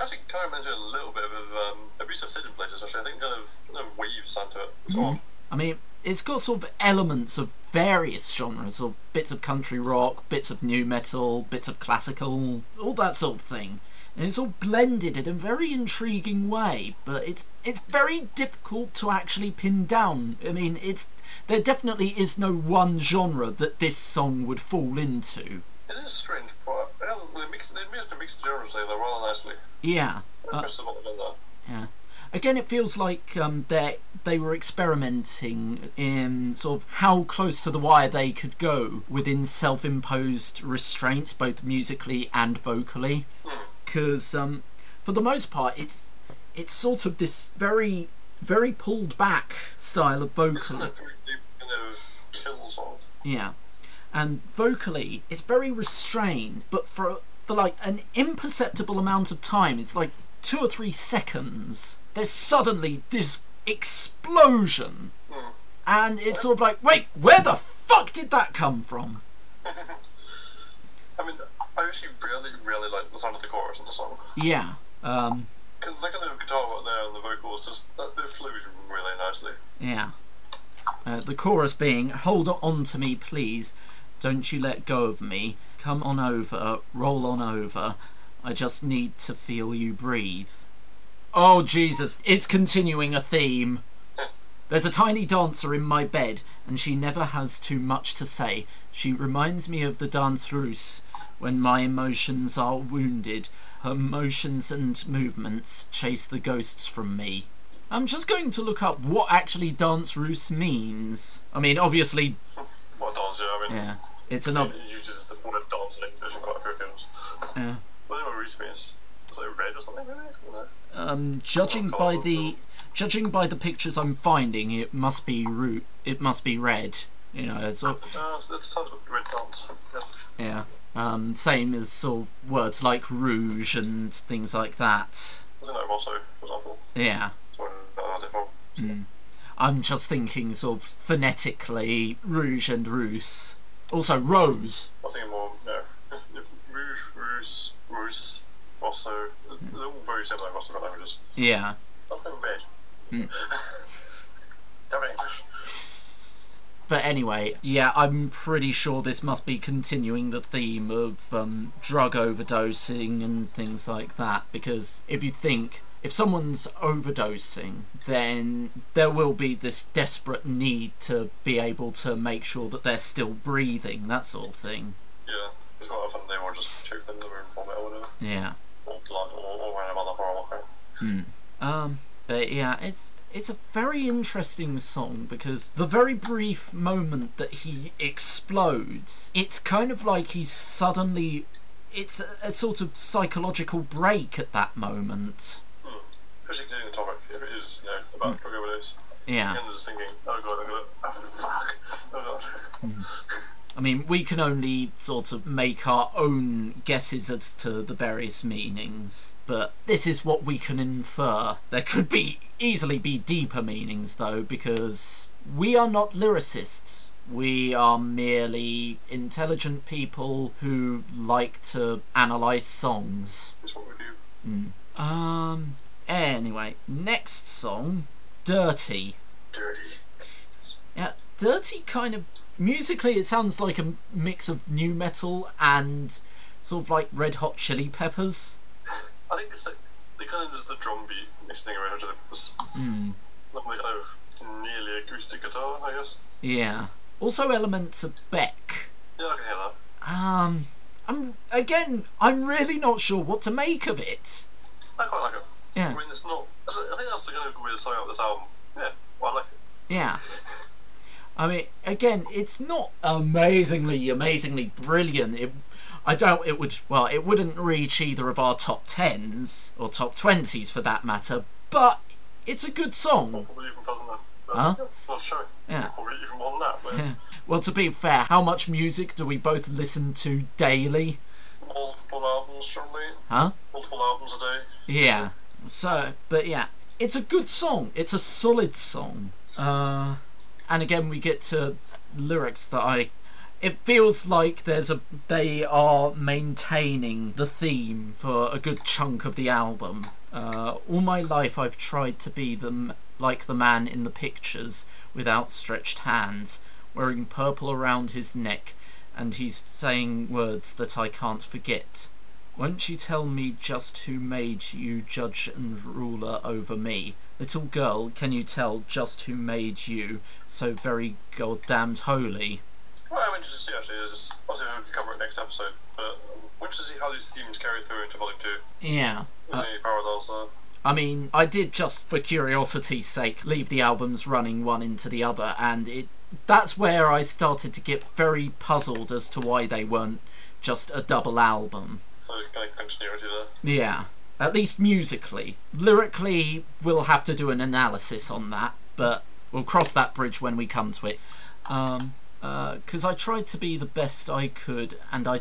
Actually kind of reminds me a little bit of um, Abusive Sid in places, actually. I think kind of, kind of waves sound to it. It's odd. I mean, it's got sort of elements of various genres, of bits of country rock, bits of nu metal, bits of classical, all that sort of thing. And it's all blended in a very intriguing way, but it's it's very difficult to actually pin down. I mean, it's there definitely is no one genre that this song would fall into. It is strange, well, they mix, they managed to mix the genres together rather nicely. Yeah. Uh, impressed with what they've done there. Again, it feels like um, they they were experimenting in sort of how close to the wire they could go within self-imposed restraints, both musically and vocally. Hmm. Because um, for the most part, it's it's sort of this very very pulled back style of It's vocal. kind of very deep, kind of. Yeah, and vocally, it's very restrained, but for for like an imperceptible amount of time, it's like two or three seconds, there's suddenly this explosion. Hmm. And it's sort of like, wait, where the fuck did that come from? I mean, I actually really, really like the sound of the chorus in the song. Yeah. Um, Cause the kind of guitar work there and the vocals just that it flows really nicely. yeah. Uh, the chorus being, hold on to me, please. Don't you let go of me. Come on over, roll on over. I just need to feel you breathe. Oh, Jesus, it's continuing a theme. There's a tiny dancer in my bed, and she never has too much to say. She reminds me of the dance russe when my emotions are wounded. Her motions and movements chase the ghosts from me. I'm just going to look up what actually dance russe means. I mean, obviously, What dance? I mean, yeah, it's another. It uses the word dance in English in quite a few films. Yeah. What do you want to means? It's like red or something, maybe? I don't know. Um, judging by the judging by the pictures I'm finding, it must be root. It must be red. You know, it's all, Uh, red dance. Yes. yeah. Um, same as sort of words like rouge and things like that. I think that also, for example. Yeah. Sorry. Mm. I'm just thinking sort of phonetically rouge and rousse. Also rose. I think more, no. Rouge, Rouge, Rouge, also, they're all very similar across different languages. Yeah. Nothing red. Mm. Damn English. But anyway, yeah, I'm pretty sure this must be continuing the theme of um, drug overdosing and things like that. Because if you think, if someone's overdosing, then there will be this desperate need to be able to make sure that they're still breathing, that sort of thing. Yeah, it's quite often they will just choke them in the room vomit or whatever. Yeah. Or blood or, or other horrible crap. Hmm. Um, but yeah, it's it's a very interesting song because the very brief moment that he explodes, it's kind of like he's suddenly. It's a, a sort of psychological break at that moment. Hmm. Especially doing the topic, if it is, you know, about drug overdose. Yeah. And just thinking, oh god, I'm gonna, oh fuck, oh god. I mean, we can only sort of make our own guesses as to the various meanings, but this is what we can infer. There could be easily be deeper meanings though, because we are not lyricists. We are merely intelligent people who like to analyze songs. It's what we do. Mm. Um. Anyway, next song, "Dirty." Dirty. Yeah, Dirty kind of musically it sounds like a mix of nu metal and sort of like Red Hot Chili Peppers. I think it's like, they kind of does the drum beat mixed thing around was Hmm. not kind of nearly acoustic guitar, I guess. Yeah. Also elements of Beck. Yeah, I can hear that. Um. I'm again. I'm really not sure what to make of it. I quite like it. I Yeah. mean, it's not. I think that's the kind of song of this album. Yeah, well, I like it. Yeah. I mean, again, it's not amazingly, amazingly brilliant. It, I doubt it would. Well, it wouldn't reach either of our top tens or top twenties for that matter. But it's a good song. Probably even further than that. Huh? Yeah, not sure. Yeah. Probably even more than that. But Well, to be fair, how much music do we both listen to daily? multiple albums, surely. Huh? Multiple albums a day. Yeah. So, but yeah, it's a good song. It's a solid song. Uh, and again, we get to lyrics that I. It feels like there's a they are maintaining the theme for a good chunk of the album. Uh, all my life I've tried to be them like the man in the pictures with outstretched hands, wearing purple around his neck, and he's saying words that I can't forget. Won't you tell me just who made you judge and ruler over me? Little girl, can you tell just who made you so very goddamned holy? What I'm interested to see actually is obviously we'll cover it next episode, but we're interested to see how these themes carry through into volume two. Yeah. Is there any parallels there? I mean, I did just for curiosity's sake leave the albums running one into the other, and it that's where I started to get very puzzled as to why they weren't just a double album. So kind of continuity there. Yeah, at least musically. Lyrically, we'll have to do an analysis on that, but we'll cross that bridge when we come to it. Um, because I tried to be the best I could, and I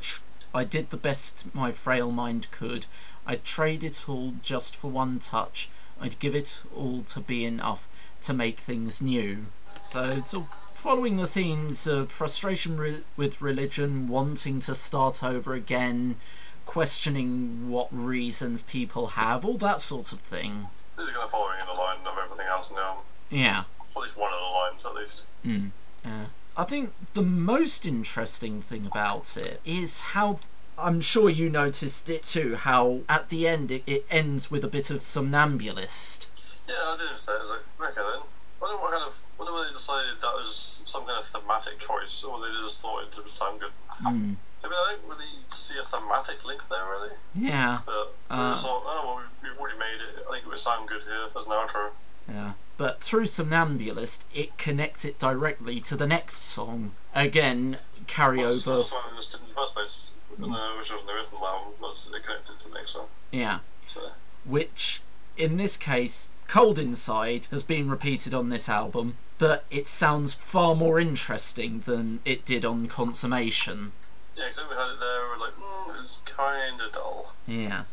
I did the best my frail mind could. I'd trade it all just for one touch. I'd give it all to be enough to make things new. So it's all following the themes of frustration re- with religion, wanting to start over again, questioning what reasons people have, all that sort of thing. This is kind of following in the line of everything else now. Yeah. At least one of the lines, at least. Mm. Yeah. I think the most interesting thing about it is how I'm sure you noticed it too, how at the end it, it ends with a bit of somnambulist. Yeah, I didn't say it. was like, okay then. I what kind of. Wonder whether they decided that was some kind of thematic choice, or they just thought it would sound good. Mm. I mean, I don't really see a thematic link there, really. Yeah. But Uh. thought, oh, well, we've, we've already made it. I think it would sound good here as an outro. Yeah. But through Somnambulist, it connects it directly to the next song. Again, carryover. That's why I did in the first place. Uh, which wasn't the original album, was it connected to the next song. Yeah. So, Which, in this case, Cold Inside has been repeated on this album, but it sounds far more interesting than it did on Consummation. yeah, because we had it there, we were like, mm, it's kind of dull. Yeah.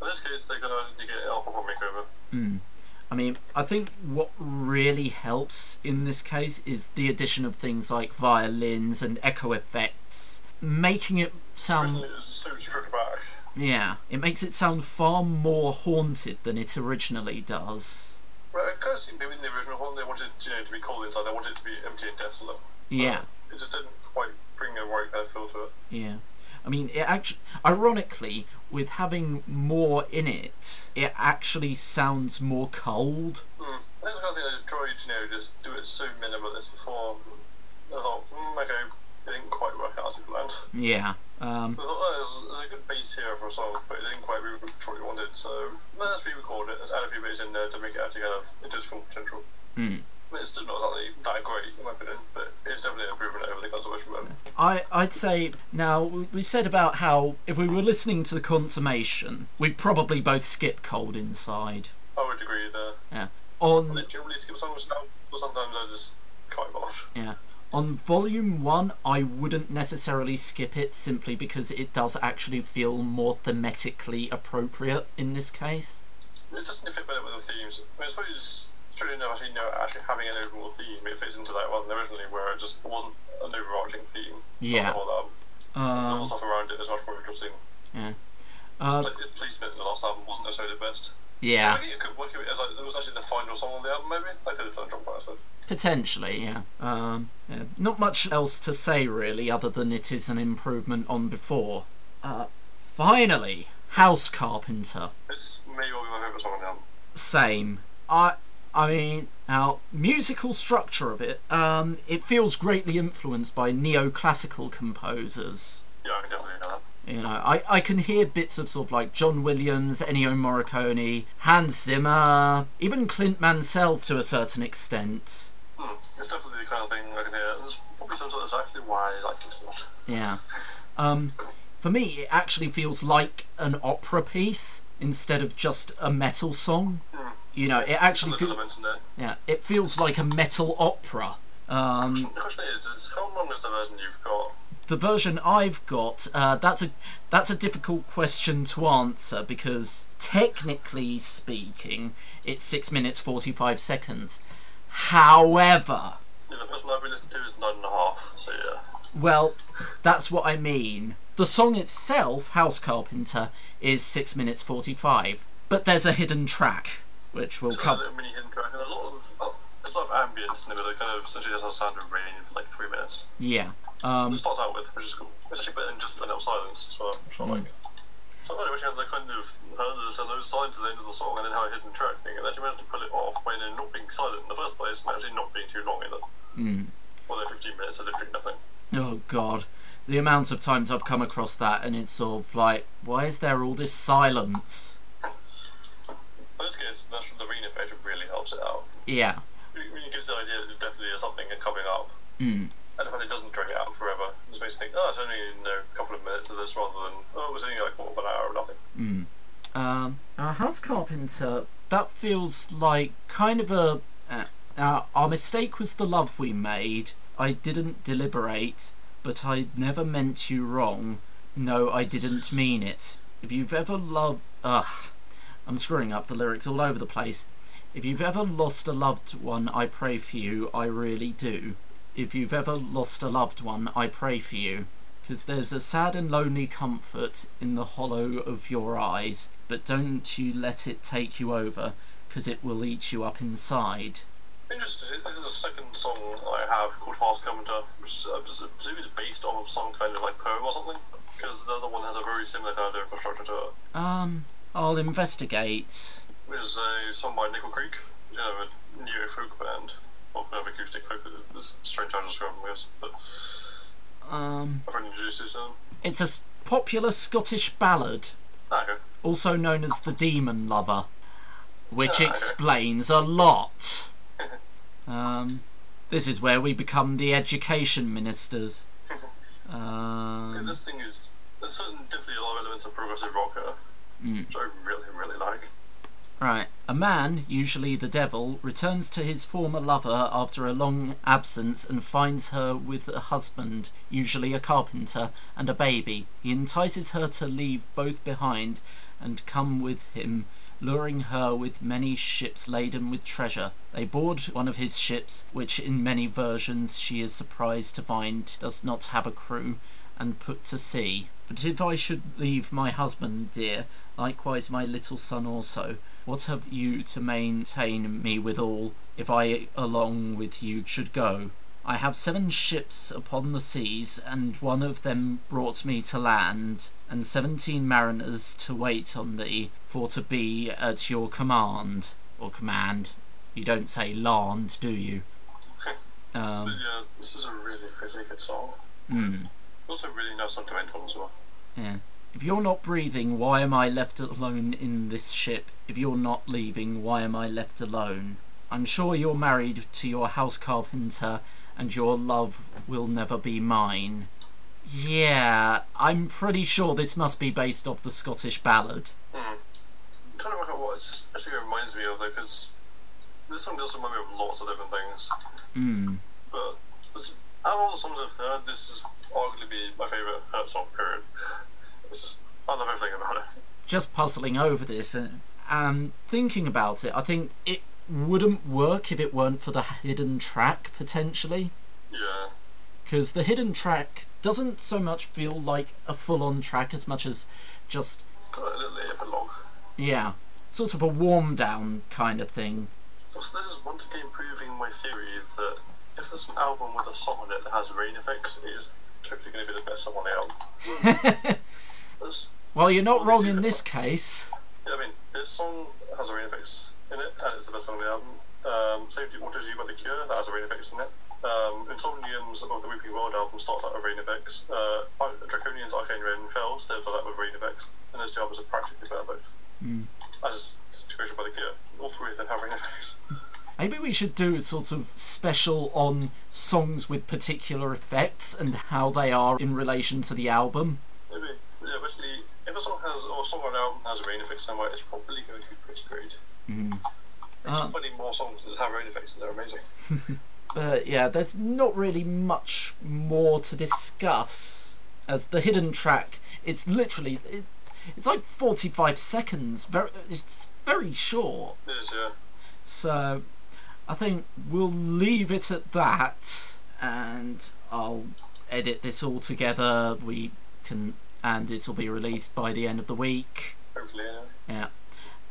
In this case, they're going to get a proper makeover. Mm. I mean, I think what really helps in this case is the addition of things like violins and echo effects, making it sound. Originally, it was so stripped back. Yeah, it makes it sound far more haunted than it originally does. Right, it kind of seemed maybe in the original one they wanted you know, to be cold inside, they wanted it to be empty and desolate. Yeah, It just didn't quite bring the right kind of feel to it. yeah. I mean, it actually, ironically, with having more in it, it actually sounds more cold. Mm. I think it's the kind of thing I just tried, you know, just do it so minimalist before. I thought, mm, okay, it didn't quite work out as it planned. Yeah. Um, I thought, there's, a good base here for a song, but it didn't quite reach what we wanted, so let's re-record it, let's add a few bits in there to make it actually kind of into its full potential. mm. I mean, it's still not exactly that great, in my opinion, but it's definitely an improvement over the conservation mode. I, I'd say now we we said about how if we were listening to the consummation, we'd probably both skip Cold Inside. I would agree there. Yeah. On think generally skip songs now, but sometimes I just can't be bothered. On volume one, I wouldn't necessarily skip it simply because it does actually feel more thematically appropriate in this case. It doesn't fit better with the themes. I mean, I suppose it's true enough, actually, know, actually having an overall theme, it fits into that one originally, where it just wasn't an overarching theme. Yeah. So the whole album. the Um, stuff around it is much more interesting. Yeah. uh, its placement in the last album wasn't necessarily the best. Yeah, I think it could work it as like, it was actually the final song on the album, maybe. I could have done a job by potentially, yeah. Um, yeah. Not much else to say really, other than it is an improvement on before. Uh, finally, House Carpenter. It's maybe will be my favourite song on the album. same. I I mean, now musical structure of it, um, it feels greatly influenced by neoclassical composers. Yeah, I can definitely hear that. You know, I, I can hear bits of sort of like John Williams, Ennio Morricone, Hans Zimmer, even Clint Mansell to a certain extent. Hmm. It's definitely the kind of thing I can hear. There's probably some sort of exactly why I like it so much. Yeah. Um, for me, it actually feels like an opera piece instead of just a metal song. Hmm. You know, it actually of the fe- elements in there. yeah, it feels like a metal opera. Um, The question is, is how long is the version you've got? The version I've got, uh, that's a that's a difficult question to answer because technically speaking, it's six minutes forty five seconds. However, Yeah, the version I've been listening to is nine and a half, so yeah. well, that's what I mean. The song itself, House Carpenter, is six minutes forty five, but there's a hidden track which we'll It's got a cover. little mini hidden track and a lot of there's a lot of ambience in the middle. it kind of essentially just has sound of rain for like three minutes. Yeah. Um, It starts out with, which is cool. It's actually better than just plain out silence as well, which I Mm. like. So I wish you had the kind of how there's those silence at the end of the song and then how a hidden track thing, and actually managed to pull it off by then not being silent in the first place and actually not being too long in it. mm. Although 15 minutes are literally nothing. Oh god. The amount of times I've come across that and it's sort of like, why is there all this silence? In this case, the rain effect really helps it out. Yeah. When you get the idea that there definitely is something coming up, Mm. and the fact it doesn't drag it out forever, it just makes you think, oh, it's only you know, a couple of minutes of this rather than, oh, it was only like quarter of an hour or nothing. Mm. Um, uh, House Carpenter, that feels like kind of a. Uh, uh, our mistake was the love we made. I didn't deliberate, but I never meant you wrong. No, I didn't mean it. If you've ever loved. Ugh. I'm screwing up the lyrics all over the place. If you've ever lost a loved one, I pray for you. I really do. If you've ever lost a loved one, I pray for you. Because there's a sad and lonely comfort in the hollow of your eyes, but don't you let it take you over, because it will eat you up inside. Interesting. This is the second song I have called House Carpenter, which I presume is based on some kind of like poem or something. Because the other one has a very similar kind of lyrical structure to it. Um, I'll investigate. Is a song by Nickel Creek, you know, a neo folk band. Kind of acoustic folk. It's strange how to describe them, I guess. But Um, I've only introduced it to them. it's a popular Scottish ballad, Ah, okay. also known as the Demon Lover, which Ah, okay. explains a lot. Um, this is where we become the education ministers. Yeah, Um, this thing is. There's certain definitely a lot of elements of progressive rock here, mm. which I really, really like. Right. A man, usually the devil, returns to his former lover after a long absence and finds her with a husband, usually a carpenter, and a baby. He entices her to leave both behind and come with him, luring her with many ships laden with treasure. They board one of his ships, which in many versions she is surprised to find does not have a crew, and put to sea. But if I should leave my husband, dear, likewise my little son also, what have you to maintain me withal, if I along with you should go? I have seven ships upon the seas, and one of them brought me to land, and seventeen mariners to wait on thee, for to be at your command, or command. You don't say land, do you? But Um, yeah, this is a really, really good song. hmm. Also, really nice sentimental as well. Yeah. If you're not breathing, why am I left alone in this ship? If you're not leaving, why am I left alone? I'm sure you're married to your house carpenter, and your love will never be mine. Yeah, I'm pretty sure this must be based off the Scottish ballad. Hmm. I'm trying to work out what it actually reminds me of, though, because this song does remind me of lots of different things. Hmm. But out of all the songs I've heard, this is arguably my favourite Hurt song, period. It's I love everything about it. Just puzzling over this and um, thinking about it, I think it wouldn't work if it weren't for the hidden track, potentially. Yeah. because the hidden track doesn't so much feel like a full-on track as much as just It's got a little epilogue. yeah sort of a warm down kind of thing Also, this is once again proving my theory that if there's an album with a song on it that has rain effects, it is totally going to be the best song on the album. There's, well you're not wrong in this case yeah, I mean, this song has a rain effects in it, and it's the best song on the album. Um, Save What Does You by The Cure, that has a rain effects in it. Um, Insomnium's Above the Weeping World album starts out with rain effects. Uh, Draconian's Arcane Rain Fell starts out with rain effects. And those two albums are practically perfect. Hmm. As is Situation by The Cure. All three of them have rain effects. maybe we should do a sort of special on songs with particular effects and how they are in relation to the album Maybe. Yeah, basically, if a song has, or song on an album has a rain effects somewhere, it's probably going to be pretty great. There's Um, plenty more songs that have rain effects and they're amazing. but yeah there's not really much more to discuss as the hidden track it's literally it, it's like 45 seconds very it's very short It is, yeah. So I think we'll leave it at that and I'll edit this all together. We can and it'll be released by the end of the week. Hopefully, yeah. Yeah.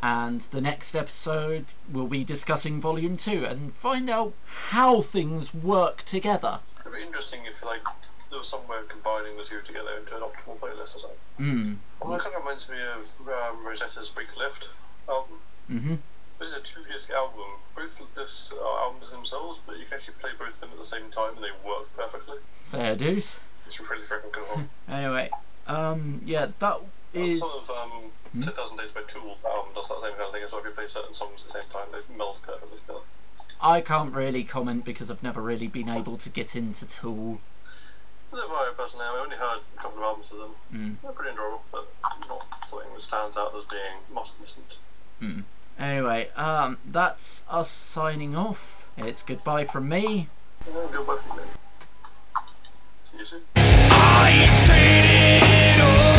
And the next episode we'll be discussing volume 2 and find out how things work together. It'd be interesting if, like, there was some way of combining the two together into an optimal playlist or something. Mm. Well, that kind of reminds me of um, Rosetta's Wake/Lift album. Mhm. This is a two disc album. Both discs are albums themselves, but you can actually play both of them at the same time and they work perfectly. Fair dues. It's really freaking cool. Anyway, um yeah, that is Sort of um, Hmm? 10,000 Days by Tool album does that same kind of thing as well. If you play certain songs at the same time, they meld perfectly together. I can't really comment because I've never really been able to get into Tool. They're very personally. I only heard a couple of albums of them. Mm. They're pretty enjoyable, but not something that stands out as being must listen to. Anyway, um, that's us signing off. It's goodbye from me. Yeah, Goodbye from me. See you soon. I traded it all